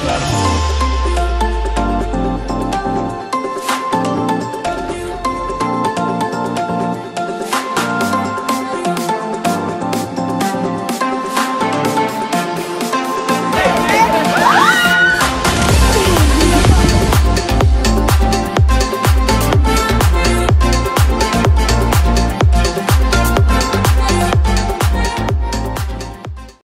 claro.